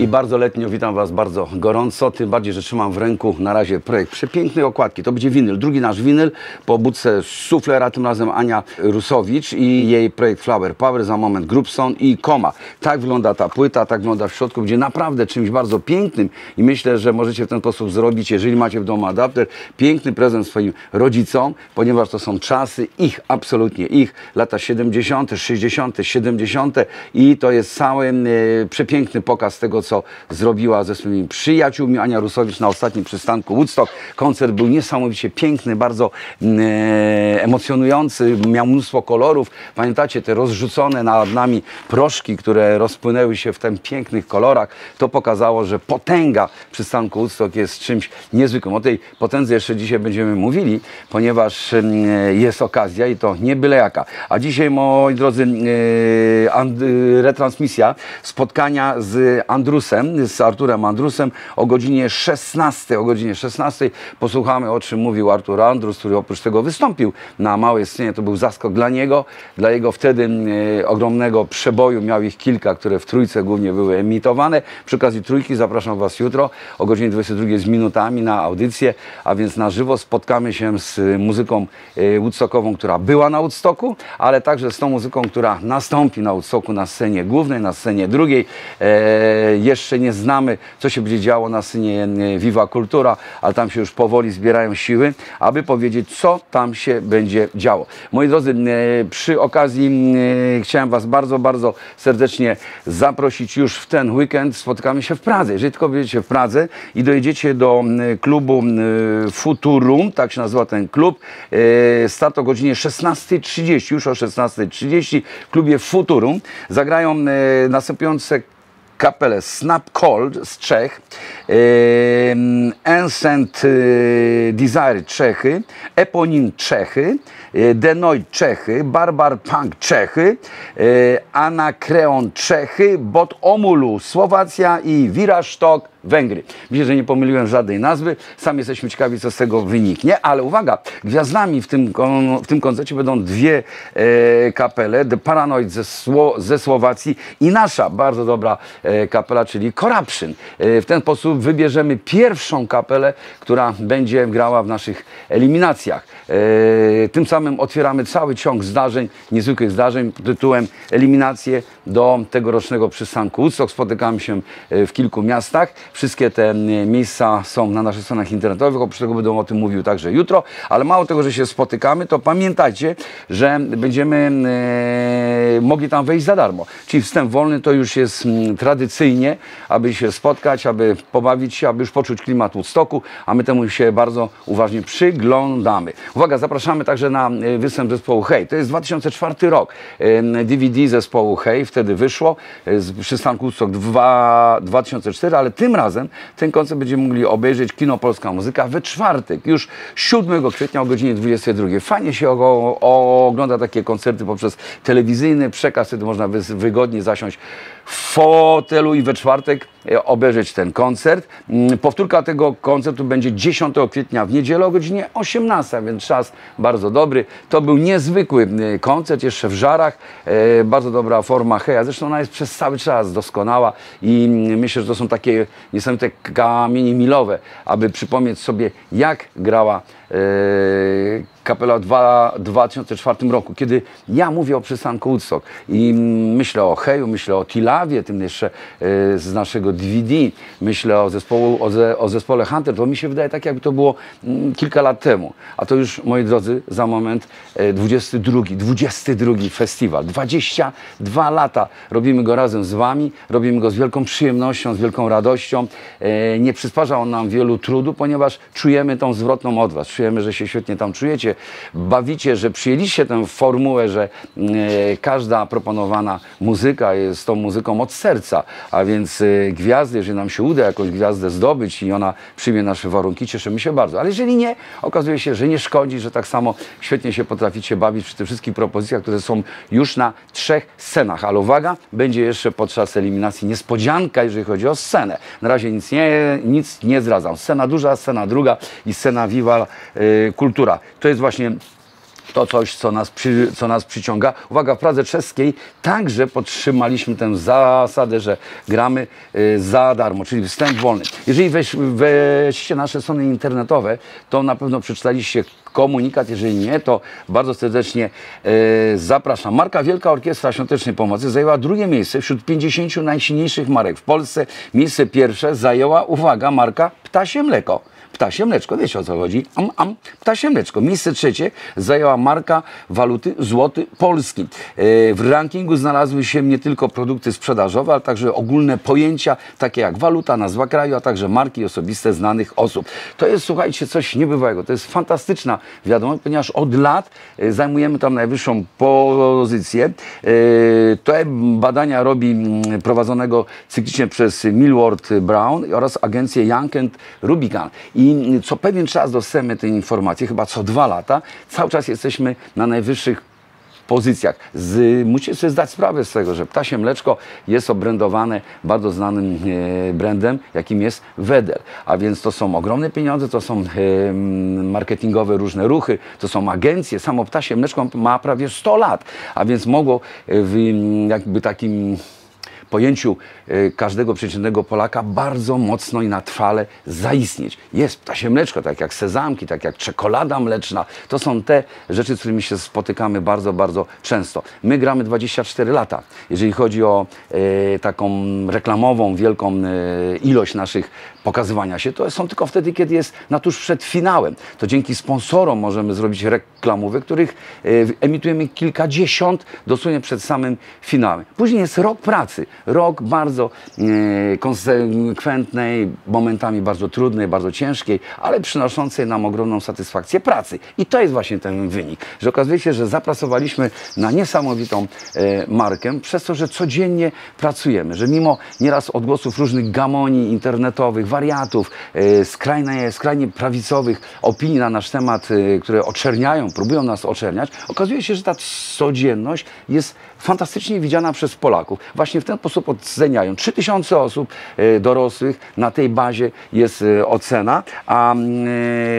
I bardzo letnio witam Was bardzo gorąco, tym bardziej, że trzymam w ręku na razie projekt przepięknej okładki. To będzie winyl, drugi nasz winyl po budce Suflera, tym razem Ania Rusowicz i jej projekt Flower Power, za moment Grupson i Koma. Tak wygląda ta płyta, tak wygląda w środku, będzie naprawdę czymś bardzo pięknym i myślę, że możecie w ten sposób zrobić, jeżeli macie w domu adapter, piękny prezent swoim rodzicom, ponieważ to są czasy ich, absolutnie ich, lata 70., 60., 70. i to jest cały e, przepiękny pokaz tego, co zrobiła ze swoimi przyjaciółmi Ania Rusowicz na ostatnim przystanku Woodstock. Koncert był niesamowicie piękny, bardzo mm, e, emocjonujący, miał mnóstwo kolorów. Pamiętacie te rozrzucone nad nami proszki, które rozpłynęły się w tym pięknych kolorach. To pokazało, że potęga przystanku Woodstock jest czymś niezwykłym. O tej potędze jeszcze dzisiaj będziemy mówili, ponieważ mm, jest okazja i to nie byle jaka. A dzisiaj, moi drodzy, e, and, e, retransmisja spotkania z Andrusem, z Arturem Andrusem o godzinie 16. O godzinie 16 posłuchamy o czym mówił Artur Andrus, który oprócz tego wystąpił na małej scenie. To był zaskok dla niego, dla jego wtedy e, ogromnego przeboju. Miał ich kilka, które w trójce głównie były emitowane. Przy okazji trójki zapraszam Was jutro o godzinie 22 z minutami na audycję, a więc na żywo spotkamy się z muzyką e, woodstockową, która była na Woodstocku, ale także z tą muzyką, która nastąpi na Woodstocku na scenie głównej, na scenie drugiej. E, jeszcze nie znamy, co się będzie działo na scenie e, Viva Kultura, ale tam się już powoli zbierają siły, aby powiedzieć, co tam się będzie działo. Moi drodzy, e, przy okazji e, chciałem Was bardzo, bardzo serdecznie zaprosić już w ten weekend. Spotkamy się w Pradze. Jeżeli tylko będziecie w Pradze i dojedziecie do klubu Futurum, tak się nazywa ten klub, start o godzinie 16.30, już o 16.30 w klubie Futurum zagrają następujące kapelę Snap Cold z Czech, Ancient e, Desire Czechy, Eponin Czechy, Denoid Czechy, Barbar Punk Czechy, e, Anakreon Czechy, Bot Omulu Słowacja i Wirasztok Węgry. Myślę, że nie pomyliłem żadnej nazwy. Sam jesteśmy ciekawi, co z tego wyniknie, ale uwaga, gwiazdami w tym, w tym koncercie będą dwie e, kapele, The Paranoid ze, Sło, ze Słowacji i nasza bardzo dobra e, kapela, czyli Corruption. E, w ten sposób wybierzemy pierwszą kapelę, która będzie grała w naszych eliminacjach. E, tym samym otwieramy cały ciąg zdarzeń, niezwykłych zdarzeń tytułem Eliminacje do tegorocznego przystanku Woodstock. Spotykamy się e, w kilku miastach. Wszystkie te miejsca są na naszych stronach internetowych. Oprócz tego będę o tym mówił także jutro. Ale mało tego, że się spotykamy, to pamiętajcie, że będziemy e, mogli tam wejść za darmo. Czyli wstęp wolny to już jest m, tradycyjnie, aby się spotkać, aby pobawić się, aby już poczuć klimat Woodstocku, a my temu się bardzo uważnie przyglądamy. Uwaga, zapraszamy także na e, występ zespołu Hej. To jest 2004 rok. E, DVD zespołu Hej wtedy wyszło e, z przystanku Woodstock 2, 2004, ale tym razem ten koncert będziemy mogli obejrzeć Kino Polska Muzyka we czwartek, już 7 kwietnia o godzinie 22. Fajnie się ogląda takie koncerty poprzez telewizyjny przekaz, wtedy można wy, wygodnie zasiąść fotelu i we czwartek e, obejrzeć ten koncert. Mm, Powtórka tego koncertu będzie 10 kwietnia w niedzielę o godzinie 18, więc czas bardzo dobry. To był niezwykły koncert, jeszcze w żarach, e, bardzo dobra forma Heja, zresztą ona jest przez cały czas doskonała i myślę, że to są takie niesamowite kamienie milowe, aby przypomnieć sobie, jak grała e, kapela w dwa- 2004 roku, kiedy ja mówię o przystanku Woodstock i myślę o Heju, myślę o Tilawie, tym jeszcze e, z naszego DVD, myślę o, zespołu, o, ze, o zespole Hunter, to mi się wydaje tak, jakby to było mm, kilka lat temu. A to już, moi drodzy, za moment e, 22, 22 festiwal. 22 lata robimy go razem z Wami, robimy go z wielką przyjemnością, z wielką radością. E, nie przysparza on nam wielu trudu, ponieważ czujemy tą zwrotną od Was. Czujemy, że się świetnie tam czujecie, bawicie, że przyjęliście tę formułę, że e, każda proponowana muzyka jest tą muzyką od serca, a więc e, gwiazdy, jeżeli nam się uda jakąś gwiazdę zdobyć i ona przyjmie nasze warunki, cieszymy się bardzo. Ale jeżeli nie, okazuje się, że nie szkodzi, że tak samo świetnie się potraficie bawić przy tych wszystkich propozycjach, które są już na trzech scenach. Ale uwaga, będzie jeszcze podczas eliminacji niespodzianka, jeżeli chodzi o scenę. Na razie nic nie, nic nie zdradzam. Scena duża, scena druga i scena Viva y, Kultura. To jest właśnie to coś, co nas, przy, co nas przyciąga. Uwaga, w Pradze Czeskiej także podtrzymaliśmy tę zasadę, że gramy y, za darmo, czyli wstęp wolny. Jeżeli weź, weźcie nasze strony internetowe, to na pewno przeczytaliście komunikat. Jeżeli nie, to bardzo serdecznie e, zapraszam. Marka Wielka Orkiestra Świątecznej Pomocy zajęła drugie miejsce wśród 50 najsilniejszych marek w Polsce. Miejsce pierwsze zajęła, uwaga, marka Ptasie Mleko. Ptasie mleczko, wiecie o co chodzi? Am, am, ptasie mleczko. Miejsce trzecie zajęła marka waluty złoty polski. E, w rankingu znalazły się nie tylko produkty sprzedażowe, ale także ogólne pojęcia, takie jak waluta, nazwa kraju, a także marki osobiste znanych osób. To jest, słuchajcie, coś niebywałego. To jest fantastyczna wiadomość, ponieważ od lat e, zajmujemy tam najwyższą pozycję. E, te badania robi mm, prowadzonego cyklicznie przez Millward Brown oraz agencję Young Rubicon. I i co pewien czas dostajemy te informacje, chyba co dwa lata, cały czas jesteśmy na najwyższych pozycjach. Z, musicie sobie zdać sprawę z tego, że ptasie mleczko jest obrędowane bardzo znanym e, brandem, jakim jest Wedel. A więc to są ogromne pieniądze, to są e, marketingowe różne ruchy, to są agencje. Samo ptasie mleczko ma prawie 100 lat, a więc mogło w jakby takim pojęciu e, każdego przeciętnego Polaka bardzo mocno i na trwale zaistnieć. Jest ptasie mleczko, tak jak sezamki, tak jak czekolada mleczna. To są te rzeczy, z którymi się spotykamy bardzo, bardzo często. My gramy 24 lata. Jeżeli chodzi o e, taką reklamową, wielką e, ilość naszych pokazywania się, to są tylko wtedy, kiedy jest na tuż przed finałem. To dzięki sponsorom możemy zrobić reklamowe, których e, emitujemy kilkadziesiąt dosłownie przed samym finałem. Później jest rok pracy, rok bardzo e, konsekwentnej, momentami bardzo trudnej, bardzo ciężkiej, ale przynoszącej nam ogromną satysfakcję pracy. I to jest właśnie ten wynik, że okazuje się, że zapracowaliśmy na niesamowitą e, markę, przez to, że codziennie pracujemy, że mimo nieraz odgłosów różnych gamonii internetowych, wariatów, e, skrajnie, skrajnie prawicowych opinii na nasz temat, e, które oczerniają, próbują nas oczerniać, okazuje się, że ta codzienność jest fantastycznie widziana przez Polaków. Właśnie w ten sposób oceniają. 3000 osób e, dorosłych na tej bazie jest ocena, a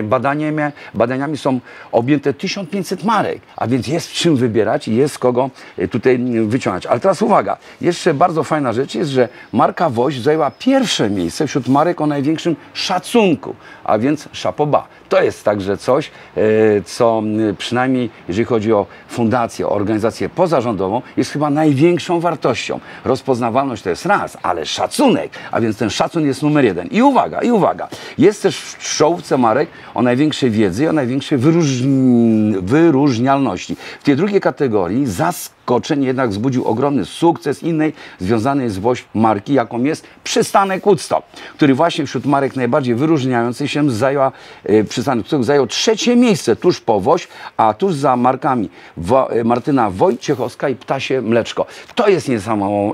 badaniami, badaniami są objęte 1500 marek, a więc jest czym wybierać i jest kogo tutaj wyciągać. Ale teraz uwaga, jeszcze bardzo fajna rzecz jest, że marka Woź zajęła pierwsze miejsce wśród marek o największym szacunku, a więc szapoba. To jest także coś, e, co przynajmniej jeżeli chodzi o fundację, o organizację pozarządową, jest chyba największą wartością. Rozpoznawalność to jest raz, ale szacunek, a więc ten szacun jest numer jeden. I uwaga, i uwaga, jest też w czołówce marek o największej wiedzy i o największej wyróżni wyróżnialności. W tej drugiej kategorii zaskoczenie jednak wzbudził ogromny sukces innej związanej z Woś marki, jaką jest przystanek Woodstock, który właśnie wśród marek najbardziej wyróżniających się zajęła e, przystanek Woodstock zajął trzecie miejsce tuż po Woś, a tuż za markami Wo e, Martyna Wojciechowska i Ptasie Mleczko. To jest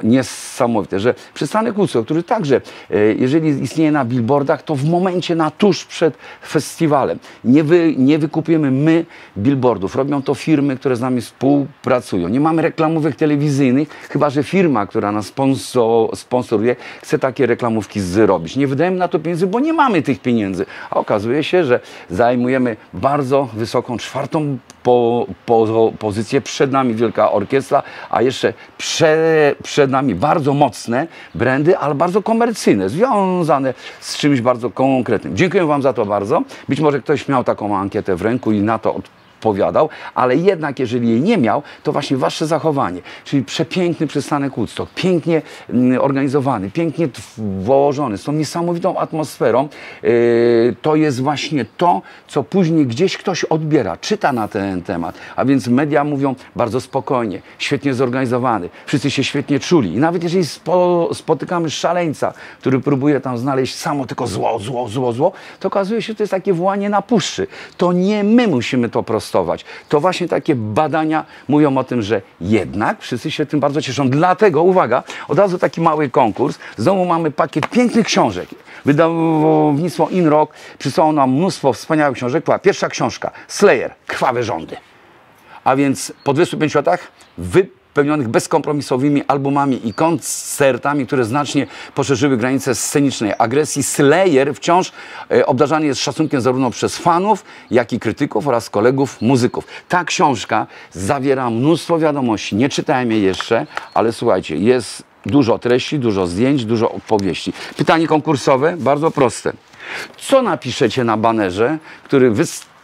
niesamowite, że przystanek Woodstock, który także, e, jeżeli istnieje na billboardach, to w momencie na tuż przed festiwalem. Nie, wy, nie wykupujemy my billboardów, robią to firmy, które z nami współpracują. Nie mamy reklamówek telewizyjnych, chyba że firma, która nas sponsor, sponsoruje, chce takie reklamówki zrobić. Nie wydajemy na to pieniędzy, bo nie mamy tych pieniędzy. A okazuje się, że zajmujemy bardzo wysoką, czwartą po, po, pozycję. Przed nami wielka orkiestra, a jeszcze prze, przed nami bardzo mocne brandy, ale bardzo komercyjne, związane z czymś bardzo konkretnym. Dziękuję Wam za to bardzo. Być może ktoś miał taką ankietę w ręku i na to odpowiedział odpowiadał, ale jednak jeżeli jej nie miał, to właśnie wasze zachowanie, czyli przepiękny przystanek Woodstock, pięknie mm, organizowany, pięknie włożony, z tą niesamowitą atmosferą, yy, to jest właśnie to, co później gdzieś ktoś odbiera, czyta na ten temat, a więc media mówią bardzo spokojnie, świetnie zorganizowany, wszyscy się świetnie czuli i nawet jeżeli spo, spotykamy szaleńca, który próbuje tam znaleźć samo tylko zło, zło, zło, zło, to okazuje się, że to jest takie wołanie na puszczy. To nie my musimy to prostować, to właśnie takie badania mówią o tym, że jednak wszyscy się tym bardzo cieszą. Dlatego, uwaga, od razu taki mały konkurs. Znowu mamy pakiet pięknych książek. Wydawnictwo Inrock przysłało nam mnóstwo wspaniałych książek. Była pierwsza książka, Slayer, Krwawe rządy. A więc po 25 latach wy wypełnionych bezkompromisowymi albumami i koncertami, które znacznie poszerzyły granice scenicznej agresji. Slayer wciąż e, obdarzany jest szacunkiem zarówno przez fanów, jak i krytyków oraz kolegów muzyków. Ta książka zawiera mnóstwo wiadomości. Nie czytałem jej jeszcze, ale słuchajcie, jest dużo treści, dużo zdjęć, dużo opowieści. Pytanie konkursowe, bardzo proste. Co napiszecie na banerze, który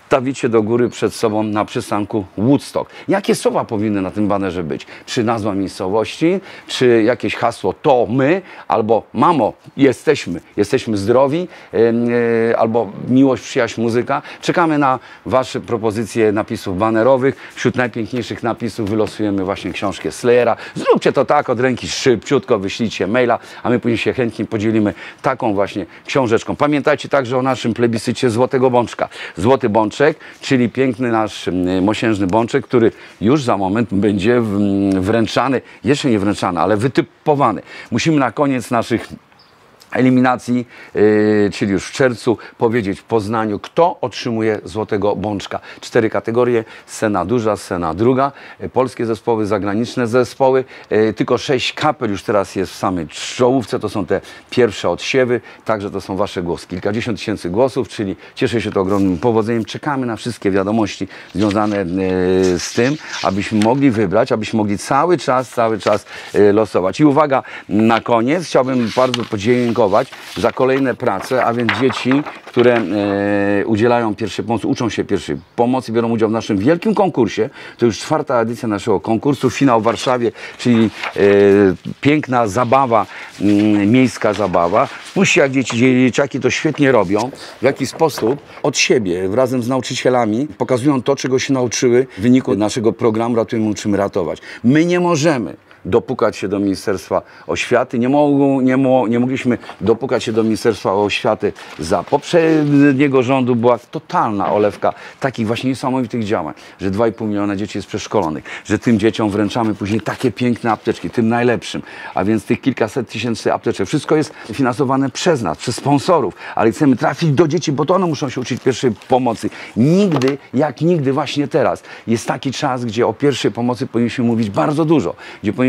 wystawicie do góry przed sobą na przystanku Woodstock? Jakie słowa powinny na tym banerze być? Czy nazwa miejscowości, czy jakieś hasło to my, albo mamo, jesteśmy, jesteśmy zdrowi, e, albo miłość, przyjaźń, muzyka. Czekamy na Wasze propozycje napisów banerowych. Wśród najpiękniejszych napisów wylosujemy właśnie książkę Slayera. Zróbcie to tak od ręki, szybciutko wyślijcie maila, a my później się chętnie podzielimy taką właśnie książeczką. Pamiętajcie także o naszym plebiscycie Złotego Bączka. Złoty Bączek, czyli piękny nasz mosiężny bączek, który już za moment będzie wręczany, jeszcze nie wręczany, ale wytypowany. Musimy na koniec naszych eliminacji, yy, czyli już w czerwcu, powiedzieć w Poznaniu, kto otrzymuje Złotego Bączka. Cztery kategorie, scena duża, scena druga, yy, polskie zespoły, zagraniczne zespoły, yy, tylko sześć kapel już teraz jest w samej czołówce, to są te pierwsze odsiewy, także to są Wasze głosy. Kilkadziesiąt tysięcy głosów, czyli cieszę się to ogromnym powodzeniem. Czekamy na wszystkie wiadomości związane yy, z tym, abyśmy mogli wybrać, abyśmy mogli cały czas, cały czas yy, losować. I uwaga, na koniec chciałbym bardzo podziękować za kolejne prace, a więc dzieci, które e, udzielają pierwszej pomocy, uczą się pierwszej pomocy, biorą udział w naszym wielkim konkursie. To już czwarta edycja naszego konkursu, finał w Warszawie, czyli e, piękna zabawa, mm, miejska zabawa. Spójrzcie, jak dzieci, dzieciaki to świetnie robią, w jaki sposób od siebie, razem z nauczycielami, pokazują to, czego się nauczyły w wyniku naszego programu Ratujemy, uczymy ratować. My nie możemy dopukać się do Ministerstwa Oświaty. Nie, mogą, nie, mo, nie mogliśmy dopukać się do Ministerstwa Oświaty za poprzedniego rządu. Była totalna olewka takich właśnie niesamowitych działań, że 2,5 miliona dzieci jest przeszkolonych, że tym dzieciom wręczamy później takie piękne apteczki, tym najlepszym, a więc tych kilkaset tysięcy apteczek. Wszystko jest finansowane przez nas, przez sponsorów, ale chcemy trafić do dzieci, bo to one muszą się uczyć pierwszej pomocy. Nigdy, jak nigdy właśnie teraz, jest taki czas, gdzie o pierwszej pomocy powinniśmy mówić bardzo dużo, gdzie powinniśmy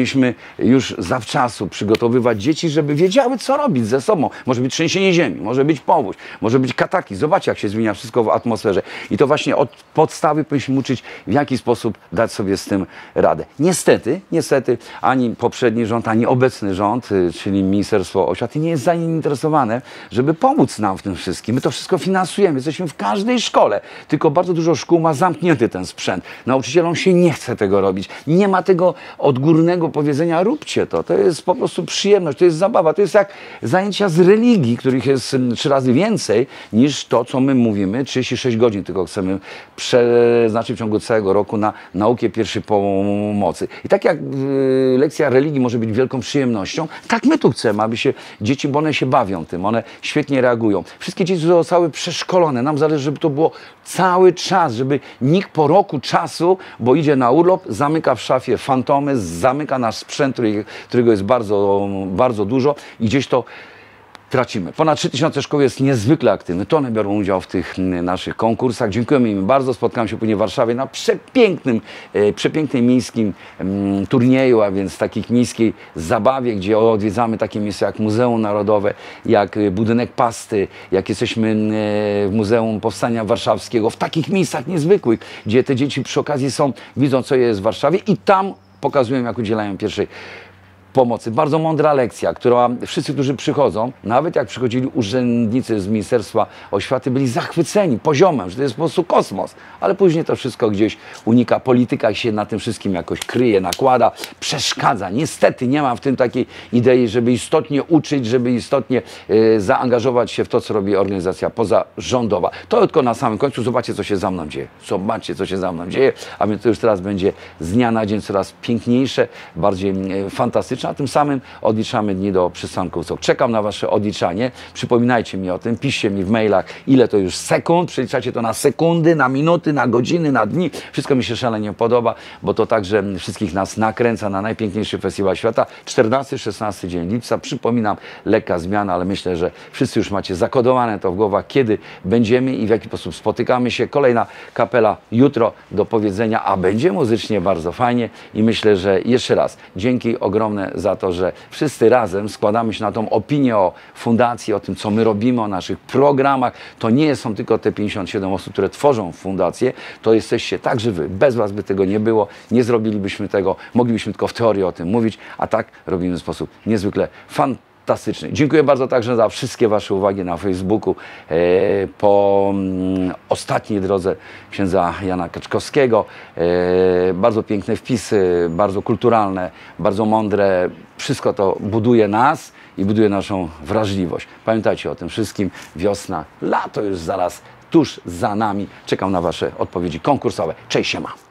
już zawczasu przygotowywać dzieci, żeby wiedziały, co robić ze sobą. Może być trzęsienie ziemi, może być powódź, może być kataki. Zobaczcie, jak się zmienia wszystko w atmosferze. I to właśnie od podstawy powinniśmy uczyć, w jaki sposób dać sobie z tym radę. Niestety, niestety, ani poprzedni rząd, ani obecny rząd, y, czyli Ministerstwo Oświaty, nie jest zainteresowane, żeby pomóc nam w tym wszystkim. My to wszystko finansujemy, jesteśmy w każdej szkole, tylko bardzo dużo szkół ma zamknięty ten sprzęt. Nauczycielom się nie chce tego robić. Nie ma tego odgórnego powiedzenia, róbcie to. To jest po prostu przyjemność, to jest zabawa, to jest jak zajęcia z religii, których jest mm, trzy razy więcej niż to, co my mówimy. 36 godzin tylko chcemy przeznaczyć w ciągu całego roku na naukę pierwszej pomocy. I tak jak y, lekcja religii może być wielką przyjemnością, tak my tu chcemy, aby się dzieci, bo one się bawią tym, one świetnie reagują. Wszystkie dzieci zostały przeszkolone. Nam zależy, żeby to było cały czas, żeby nikt po roku czasu, bo idzie na urlop, zamyka w szafie fantomy, zamyka nasz sprzęt, którego jest bardzo, bardzo dużo i gdzieś to tracimy. Ponad 3000 szkół jest niezwykle aktywnych. To one biorą udział w tych mm, naszych konkursach. Dziękujemy im bardzo. Spotkałem się później w Warszawie na przepięknym, e, przepięknym miejskim mm, turnieju, a więc takich miejskiej zabawie, gdzie odwiedzamy takie miejsca jak Muzeum Narodowe, jak e, Budynek Pasty, jak jesteśmy mm, e, w Muzeum Powstania Warszawskiego, w takich miejscach niezwykłych, gdzie te dzieci przy okazji są, widzą co jest w Warszawie i tam pokazują, jak udzielają pierwszej pomocy. Bardzo mądra lekcja, która wszyscy, którzy przychodzą, nawet jak przychodzili urzędnicy z Ministerstwa Oświaty, byli zachwyceni poziomem, że to jest po prostu kosmos. Ale później to wszystko gdzieś unika. Polityka się na tym wszystkim jakoś kryje, nakłada, przeszkadza. Niestety nie ma w tym takiej idei, żeby istotnie uczyć, żeby istotnie e, zaangażować się w to, co robi organizacja pozarządowa. To tylko na samym końcu. Zobaczcie, co się za mną dzieje. Zobaczcie, co się za mną dzieje. A więc to już teraz będzie z dnia na dzień coraz piękniejsze, bardziej e, fantastyczne a tym samym odliczamy dni do przystanku SOK. Czekam na Wasze odliczanie. Przypominajcie mi o tym, piszcie mi w mailach, ile to już sekund. Przeliczacie to na sekundy, na minuty, na godziny, na dni. Wszystko mi się szalenie podoba, bo to także wszystkich nas nakręca na najpiękniejszy festiwal świata. 14-16 dzień lipca. Przypominam, lekka zmiana, ale myślę, że wszyscy już macie zakodowane to w głowach, kiedy będziemy i w jaki sposób spotykamy się. Kolejna kapela jutro do powiedzenia, a będzie muzycznie bardzo fajnie i myślę, że jeszcze raz dzięki ogromne za to, że wszyscy razem składamy się na tą opinię o fundacji, o tym, co my robimy, o naszych programach. To nie są tylko te 57 osób, które tworzą fundację, to jesteście także wy. Bez was by tego nie było, nie zrobilibyśmy tego, moglibyśmy tylko w teorii o tym mówić, a tak robimy w sposób niezwykle fantastyczny fantastyczny. Dziękuję bardzo także za wszystkie Wasze uwagi na Facebooku e, po mm, ostatniej drodze księdza Jana Kaczkowskiego. E, bardzo piękne wpisy, bardzo kulturalne, bardzo mądre. Wszystko to buduje nas i buduje naszą wrażliwość. Pamiętajcie o tym wszystkim. Wiosna, lato już zaraz tuż za nami. Czekam na Wasze odpowiedzi konkursowe. Cześć, siema.